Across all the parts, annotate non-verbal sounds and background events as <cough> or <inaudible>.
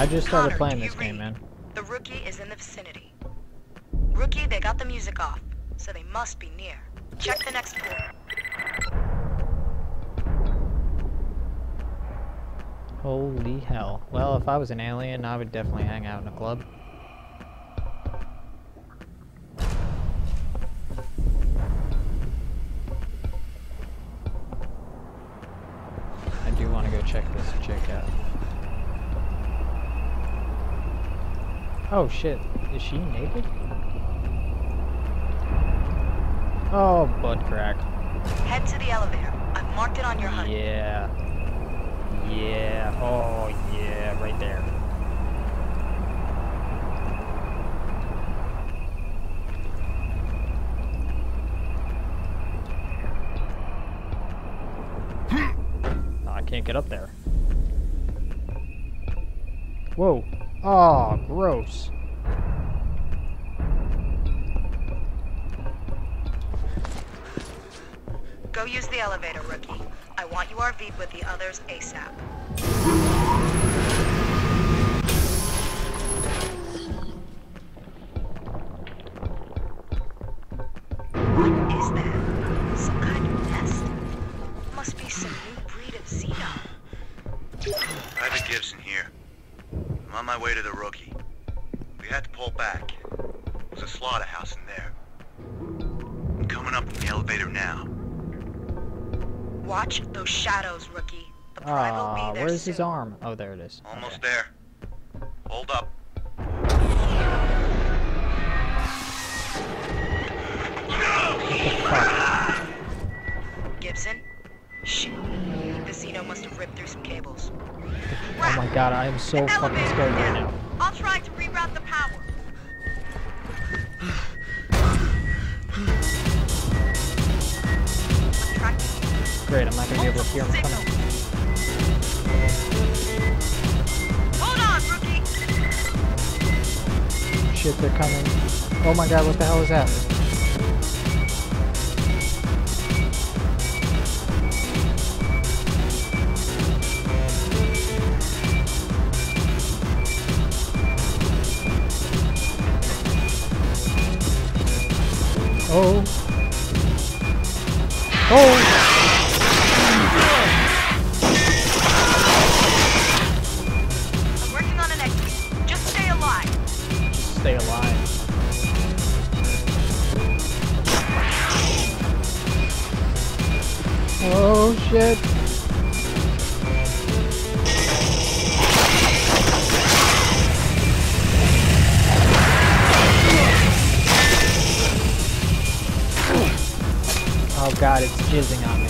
I just started Connor, playing this game, read? man. The rookie is in the vicinity. Rookie, they got the music off, so they must be near. Check the next floor. Holy hell. Well, if I was an alien, I would definitely hang out in a club. I do want to go check this chick out. Oh shit, is she naked? Oh, butt crack. Head to the elevator. I've marked it on your HUD. Yeah. Yeah. Oh, yeah. Right there. <gasps> I can't get up there. Whoa. Oh, gross. Go use the elevator, rookie. I want you RV'd with the others ASAP. What is that? Some kind of nest? Must be some new breed of Xeno. Private Gibson here. I'm on my way to the rookie. We had to pull back. There's a slaughterhouse in there. I'm coming up in the elevator now. Watch those shadows, rookie. The private will Ah, be there where's his arm? Oh, there it is. Almost Okay. there. Hold up. Gibson? Shit. Xeno must have ripped through some cables. Oh my god, I am so The fucking scared right now. I'll try to reroute the power. Great, I'm not gonna be able to hear him coming. Hold on, rookie. Shit, they're coming. Oh my god, what the hell is that? Oh. Oh! I'm working on an exit. Just stay alive. Just stay alive. Oh shit. God, it's jizzing on me.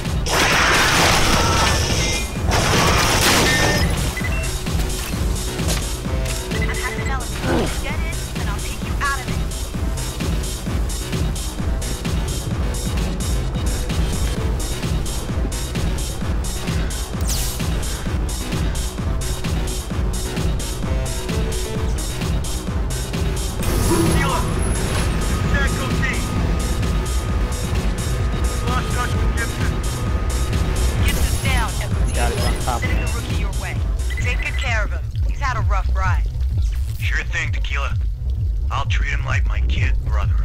rough ride. Sure thing, Tequila. I'll treat him like my kid brother.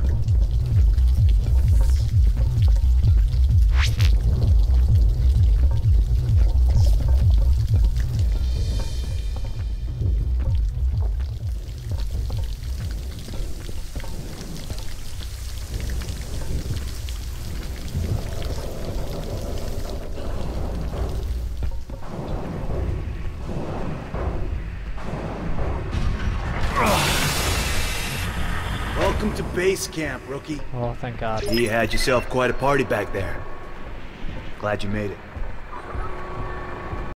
Welcome to base camp, rookie. Oh, thank God. You had yourself quite a party back there. Glad you made it.